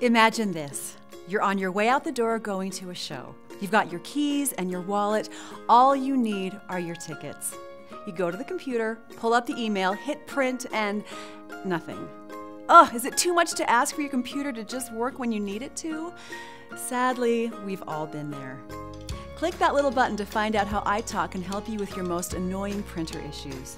Imagine this you're on your way out the door going to a show. You've got your keys and your wallet. All you need are your tickets. You go to the computer, pull up the email, hit print, and nothing. Ugh, is it too much to ask for your computer to just work when you need it to? Sadly, we've all been there. Click that little button to find out how iTOK can help you with your most annoying printer issues.